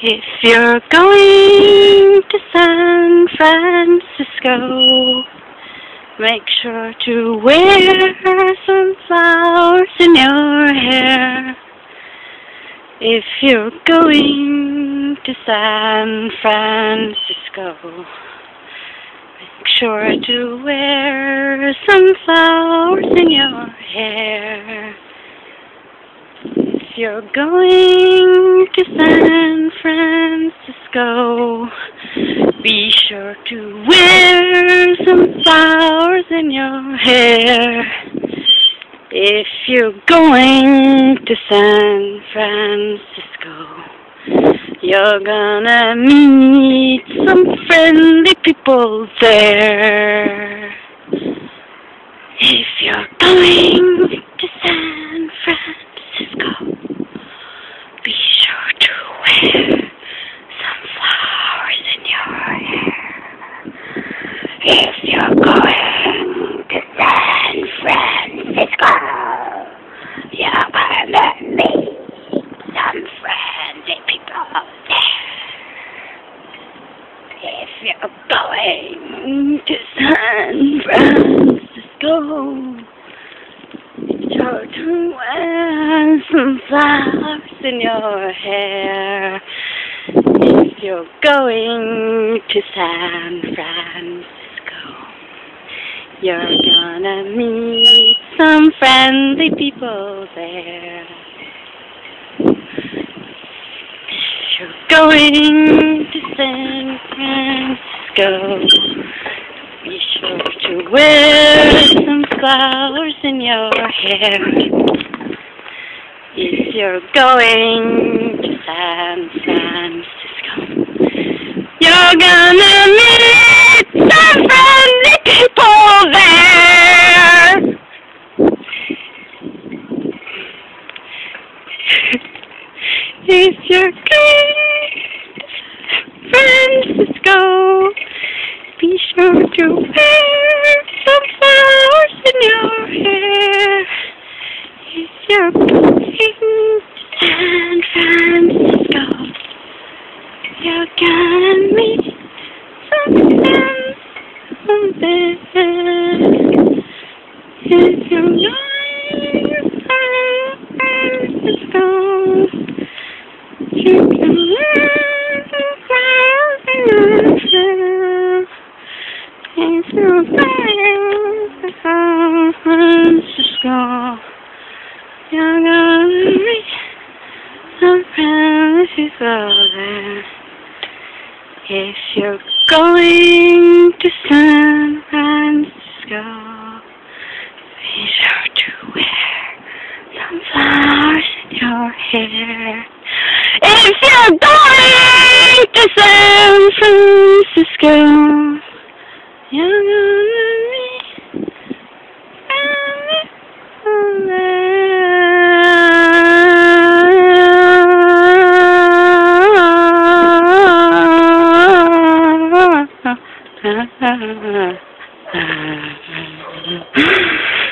If you're going to San Francisco, make sure to wear some flowers in your hair. If you're going to San Francisco, make sure to wear some flowers in your hair. If you're going to San Francisco, be sure to wear some flowers in your hair. If you're going to San Francisco, you're gonna meet some friendly people there. If you're going to San Francisco, be sure to wear some flowers in your hair. If you're going to San Francisco, you're gonna meet some friendly people there. If you're going to San Francisco, sure to wear some flowers in your hair. If you're going to San Francisco, you're gonna meet some friendly people there. You're going to San Francisco, be sure to wear some flowers in your hair. If you're going to San Francisco, you're gonna meet some friendly people there. Going to San Francisco, be sure to wear some flowers in your hair. You're going to San Francisco, you're gonna meet some friends there. If you're Francisco, you're gonna meet some people there. If you're going to San Francisco, be sure to wear some flowers in your hair. If you're going to San Francisco, you're Ha ha ha ha.